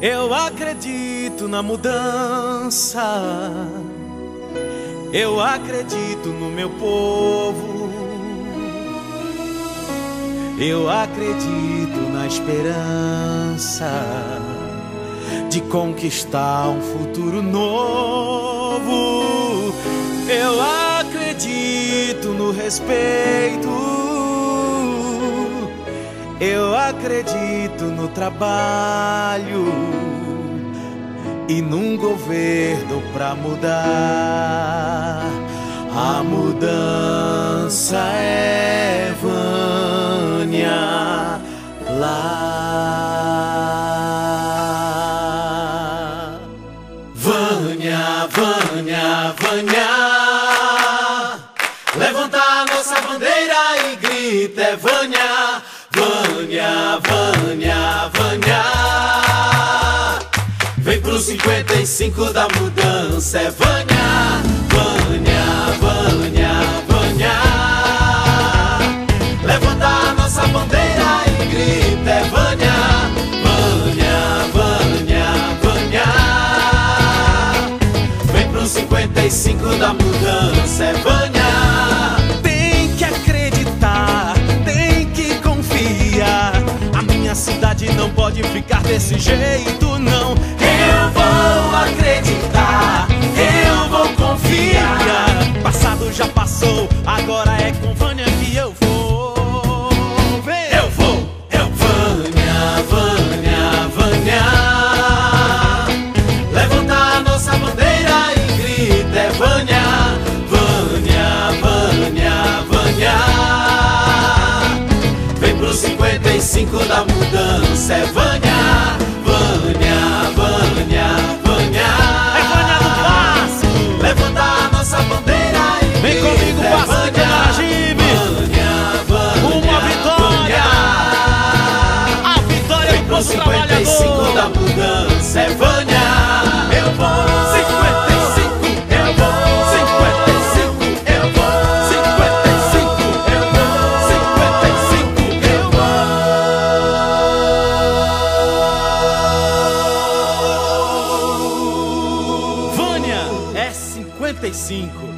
Eu acredito na mudança. Eu acredito no meu povo. Eu acredito na esperança de conquistar um futuro novo. Eu acredito no respeito. Eu acredito no trabalho e num governo pra mudar. A mudança é Vânia lá. Vânia, Vânia, Vânia. Levanta a nossa bandeira e grita, é Vânia. Vânia, Vânia, Vânia. Vem pro 55 da mudança, é Vânia, Vânia, Vânia, Vânia. Levanta a nossa bandeira e grita, é Vânia, Vânia, Vânia, Vânia. Vem pro 55 da mudança, é Vânia. Pode ficar desse jeito, não. 55 da mudança, é Vânia, Vânia, Vânia, Vânia. É Vânia do clássico. Levanta a nossa bandeira e Vem comigo, é Passo de Vânia, Camaragibe. Vânia, Vânia, à vitória. Vânia. A vitória pro povo 55 da mudança, é Vânia. 55.